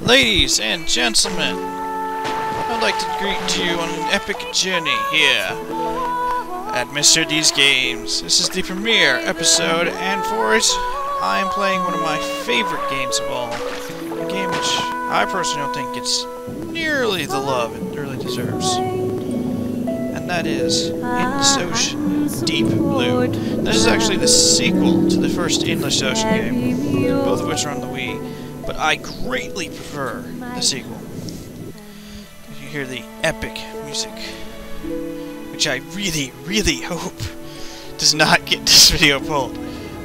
Ladies and gentlemen, I'd like to greet you on an epic journey here at Mr. D's Games. This is the premiere episode, and for it, I am playing one of my favorite games of all. A game which I personally don't think gets nearly the love it really deserves. And that is Endless Ocean Deep Blue. This is actually the sequel to the first Endless Ocean game, both of which are on the Wii, but I greatly prefer the sequel. You hear the epic music, which I really, really hope does not get this video pulled,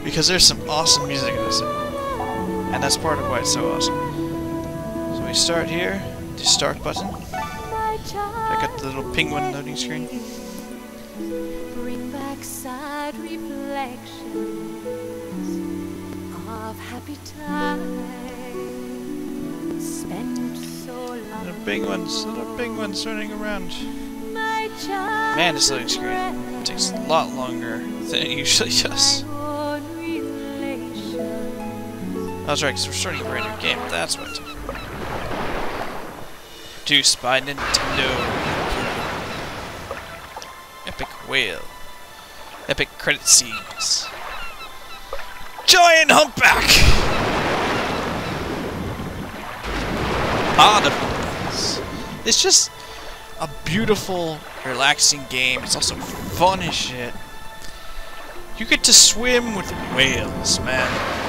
because there's some awesome music in this, and that's part of why it's so awesome. So we start here, the start button. I got the little penguin loading screen. Bring back sad reflections of happy times long. Little penguins, little penguins running around. My child Man, this loading screen takes a lot longer than it usually does. That's right, because we're starting a brand new game. That's what. Produced by Nintendo. Epic Whale. Epic credit scenes. Giant Humpback! It's just a beautiful, relaxing game. It's also fun as shit. You get to swim with whales, man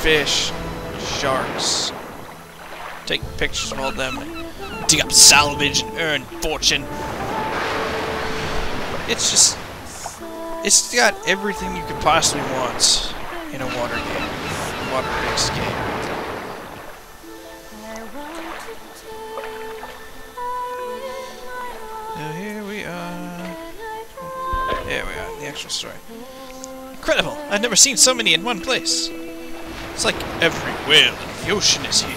fish, sharks. Take pictures of all them, dig up salvage and earn fortune. It's just, it's got everything you could possibly want in a water game, water-based game. Actual story. Incredible! I've never seen so many in one place. It's like every whale in the ocean is here.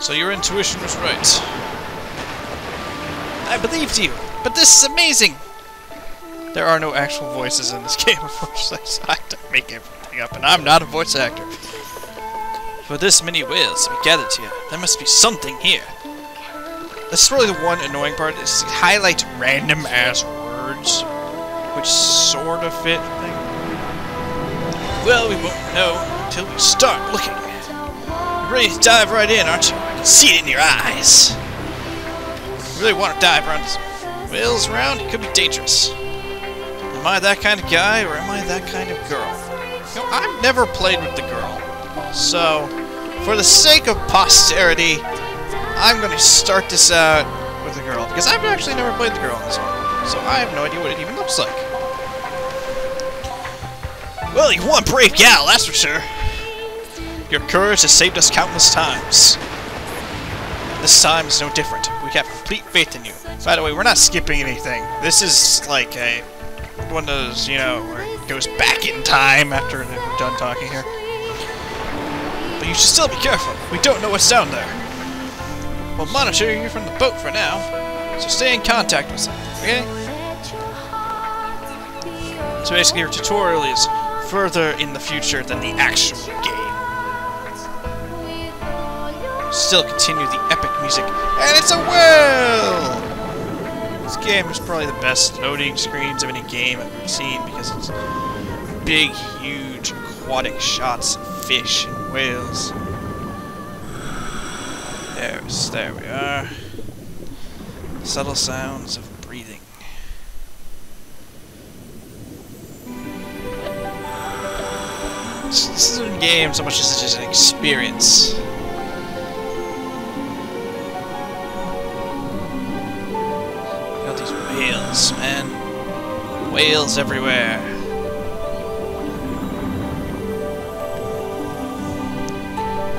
So your intuition was right. I believed you, but this is amazing! There are no actual voices in this game, of course. I to make everything up, and I'm not a voice actor. For this many whales we gathered here, there must be something here. This is really the one annoying part, is it highlights random ass words, which sort of fit thing. Well, we won't know until we start looking. at You're ready to dive right in, aren't you? I can see it in your eyes. You really want to dive around some whales around? It could be dangerous. Am I that kind of guy, or am I that kind of girl? You know, I've never played with the girl. So, for the sake of posterity, I'm going to start this out with the girl, because I've actually never played the girl in this one. So I have no idea what it even looks like. Well, you're one brave gal, that's for sure. Your courage has saved us countless times. This time is no different. We have complete faith in you. By the way, we're not skipping anything. This is like a one of those, you know, where it goes back in time after we're done talking here. But you should still be careful. We don't know what's down there. We'll monitor you from the boat for now, so stay in contact with us, okay? So basically, your tutorial is further in the future than the actual game. Still continue the epic music, and it's a whale! This game is probably the best loading screens of any game I've ever seen because it's big, huge, aquatic shots of fish and whales. There's, there we are. Subtle sounds of breathing. This isn't a game so much as just an experience. Got these whales, man. Whales everywhere.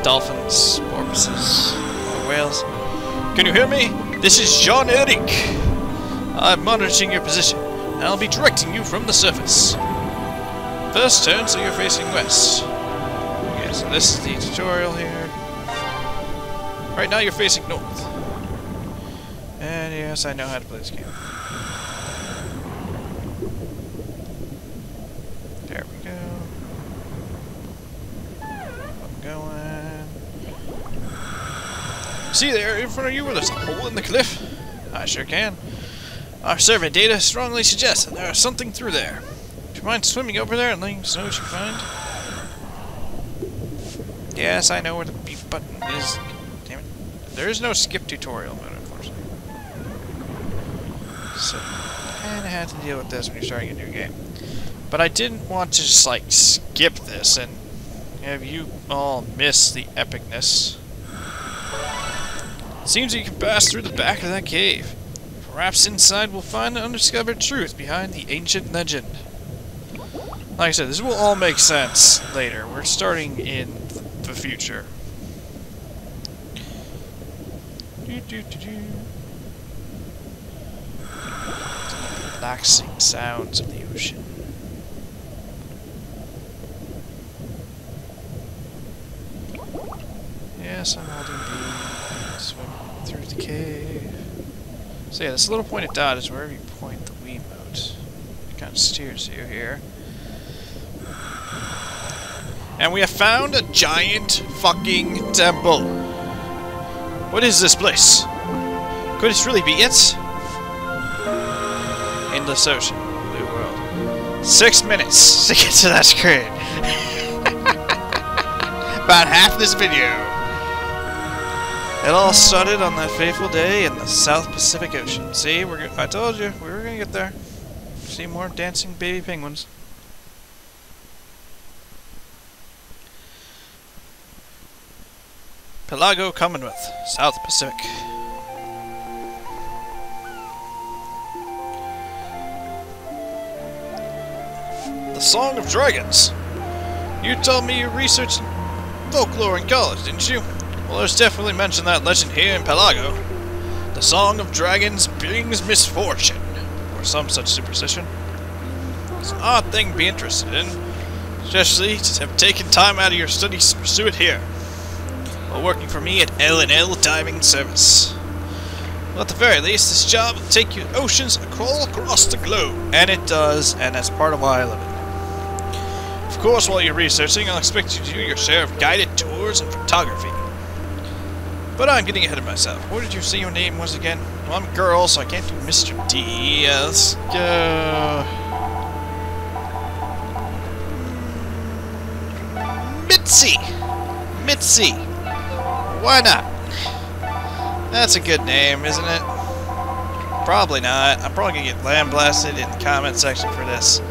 Dolphins, porpoises, more whales. Can you hear me? This is Jean Eric. I'm monitoring your position, and I'll be directing you from the surface. First turn so you're facing west. Okay, so this is the tutorial here. Right now you're facing north. And yes, I know how to play this game. There we go. See there in front of you where there's a hole in the cliff? I sure can. Our survey data strongly suggests that there is something through there. Do you mind swimming over there and letting us know what you find? Yes, I know where the B button is. Damn it. There is no skip tutorial mode, unfortunately. So, kinda had to deal with this when you're starting a new game. But I didn't want to just, like, skip this and have you all miss the epicness. Seems you can pass through the back of that cave. Perhaps inside we'll find the undiscovered truth behind the ancient legend. Like I said, this will all make sense later. We're starting in the future. Relaxing sounds of the ocean. Yes, I'm holding B. Through the cave. So yeah, this little pointed dot is wherever you point the Wiimote. It kind of steers you here. And we have found a giant fucking temple. What is this place? Could this really be it? Endless ocean, blue world. Six minutes to get to that screen. About half this video. It all started on that fateful day in the South Pacific Ocean. See, we're I told you we were gonna get there. See more dancing baby penguins. Pelago Commonwealth, South Pacific. The Song of Dragons. You told me you researched folklore in college, didn't you? Well, there's definitely mention that legend here in Pelago. The Song of Dragons brings misfortune, or some such superstition. It's an odd thing to be interested in, especially to have taken time out of your studies to pursue it here, while working for me at L&L Diving Service. Well, at the very least, this job will take you oceans all across the globe, and it does, and that's part of why I love it. Of course, while you're researching, I'll expect you to do your share of guided tours and photography. But I'm getting ahead of myself. What did you say your name was again? Well, I'm a girl, so I can't do Mr. D. Uh, let's go. Mitzi! Mitzi! Why not? That's a good name, isn't it? Probably not. I'm probably gonna get lambasted in the comment section for this.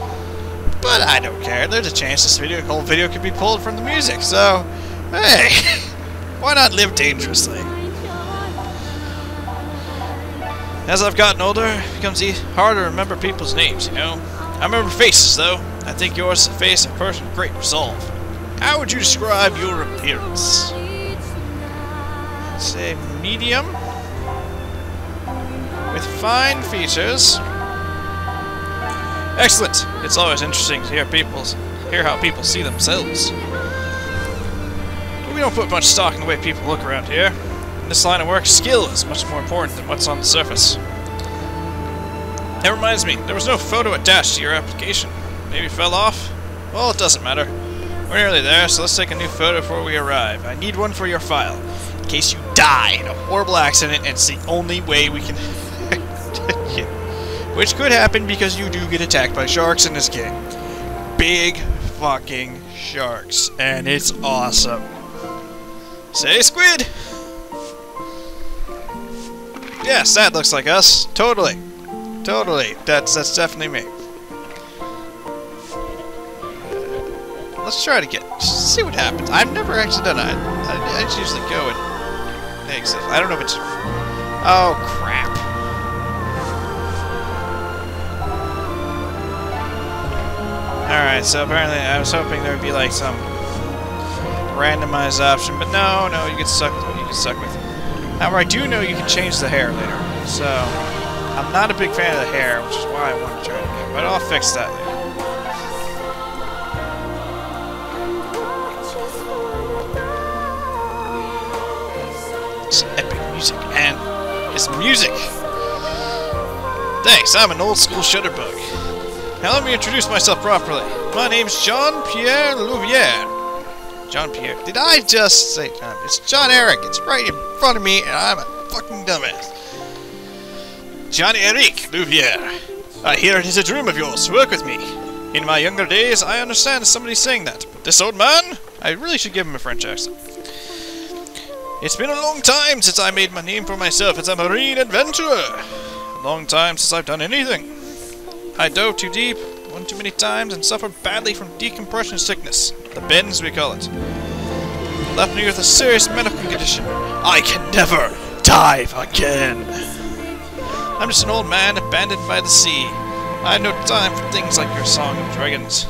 But I don't care. There's a chance this video, whole video could be pulled from the music, so hey, why not live dangerously? As I've gotten older, it becomes harder to remember people's names, you know? I remember faces, though. I think yours is a face of person with great resolve. How would you describe your appearance? Say medium? With fine features. Excellent. It's always interesting to hear people's hear how people see themselves. We don't put much stock in the way people look around here. In this line of work, skill is much more important than what's on the surface. That reminds me, there was no photo attached to your application. Maybe it fell off? Well, it doesn't matter. We're nearly there, so let's take a new photo before we arrive. I need one for your file, in case you die in a horrible accident, and it's the only way we can... Which could happen because you do get attacked by sharks in this game. Big fucking sharks, and it's awesome. Say squid! Yes, that looks like us. Totally. Totally. That's that's definitely me. Uh, let's try to get see what happens. I've never actually done it. I, I just usually go and exit. I don't know if it's. Oh crap. Alright, so apparently I was hoping there would be like some randomized option, but no, no, you get what you get stuck with. However, I do know you can change the hair later, so I'm not a big fan of the hair, which is why I want to try it again, but I'll fix that later. It's epic music, and it's music! Thanks, I'm an old school shutterbug. Now let me introduce myself properly. My name's Jean-Pierre Louvier. John Pierre. Did I just say John? It's John Eric. It's right in front of me, and I'm a fucking dumbass. John Eric Louvier. I hear it is a dream of yours work with me. In my younger days, I understand somebody saying that. But this old man, I really should give him a French accent. It's been a long time since I made my name for myself as a marine adventurer. A long time since I've done anything. I dove too deep, too many times, and suffered badly from decompression sickness. The bends, we call it. Left me with a serious medical condition. I can never dive again. I'm just an old man abandoned by the sea. I have no time for things like your Song of Dragons.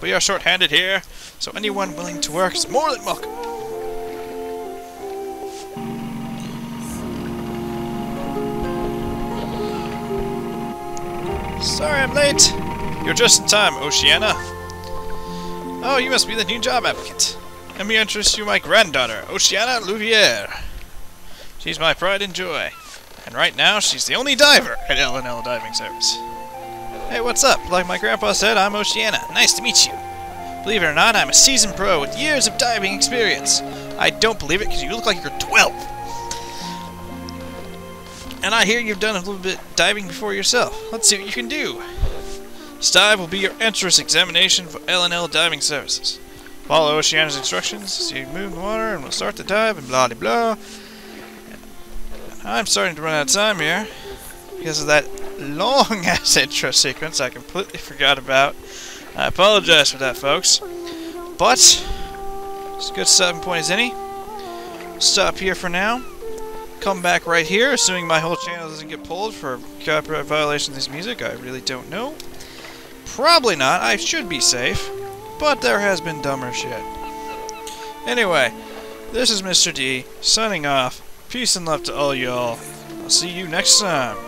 We are short-handed here, so anyone willing to work is more than welcome. Sorry I'm late. You're just in time, Oceana. Oh, you must be the new job applicant. Let me introduce you my granddaughter, Oceana Louvier. She's my pride and joy. And right now, she's the only diver at L&L Diving Service. Hey, what's up? Like my grandpa said, I'm Oceana. Nice to meet you. Believe it or not, I'm a seasoned pro with years of diving experience. I don't believe it because you look like you're 12. And I hear you've done a little bit diving before yourself. Let's see what you can do. Dive will be your entrance examination for L&L Diving Services. Follow Oceana's instructions as you move in the water and we'll start the dive and blah de blah. I'm starting to run out of time here because of that long ass intro sequence I completely forgot about. I apologize for that, folks. But it's a good stopping point as any. Stop here for now. Come back right here, assuming my whole channel doesn't get pulled for copyright violations of this music. I really don't know. Probably not. I should be safe. But there has been dumber shit. Anyway, this is Mr. D, signing off. Peace and love to all y'all. I'll see you next time.